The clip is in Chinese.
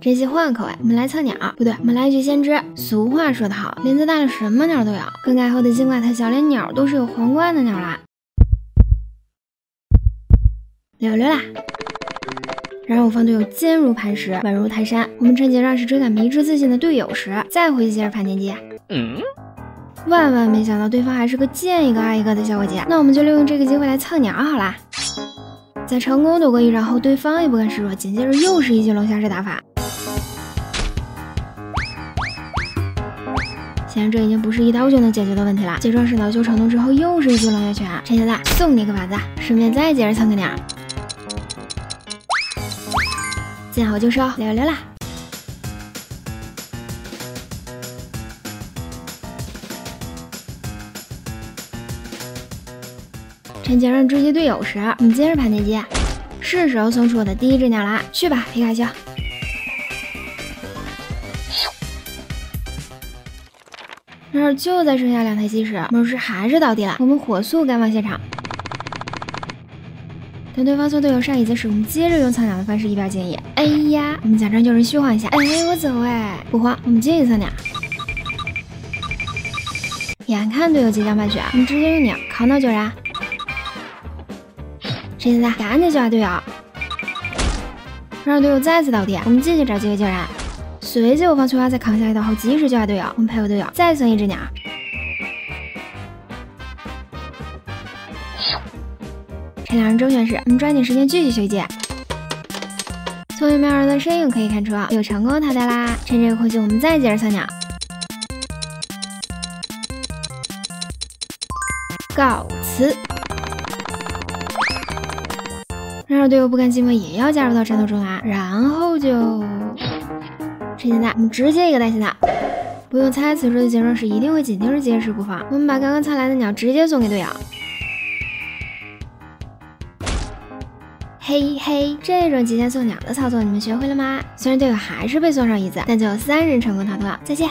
这期换个口味，我们来蹭鸟，不对，我们来一句先知。俗话说得好，林子大了什么鸟都有。更改后的金怪太小，连鸟都是有皇冠的鸟啦！溜溜啦！然而我方队友坚如磐石，稳如泰山。我们趁机让是追赶迷之自信的队友时，再回去接着盘点机。嗯。万万没想到，对方还是个见一个爱一个的小伙计。那我们就利用这个机会来蹭鸟好啦！在成功躲过一招后，对方也不甘示弱，紧接着又是一记龙虾式打法。显然这已经不是一刀就能解决的问题了。接壮士恼羞成怒之后，又是一记龙虾拳。陈小大送你个靶子，顺便再接着蹭个鸟。见好就收，溜溜啦！趁杰让追击队友时，我们接着盘点机，是时候送出我的第一只鸟啦！去吧，皮卡丘！然而就在剩下两台机时，魔术师还是倒地了。我们火速赶往现场，等对方送队友上椅子时，我们接着用蹭鸟的方式一边敬意。哎呀，我们假装救人虚晃一下。哎，我走哎，不慌，我们继续蹭鸟。眼看队友即将败血，我们直接用鸟扛到救人。现在赶紧救下队友，让队友再次倒地。我们继续找机会救人。随即我方翠花在扛下一刀后，及时救下队友。我们配合队友再送一只鸟。趁两人周旋时，我们抓紧时间继续修建。从有妙人的身影可以看出，又成功淘汰啦。趁这个空隙，我们再接着扫鸟。告辞。然而队友不甘寂寞，也要加入到战斗中来，然后就，趁现在，我们直接一个带现在，不用猜，此时的杰瑞是一定会紧盯着结石不放。我们把刚刚蹭来的鸟直接送给队友。嘿嘿，这种极限送鸟的操作你们学会了吗？虽然队友还是被送上椅子，但就有三人成功逃脱。再见。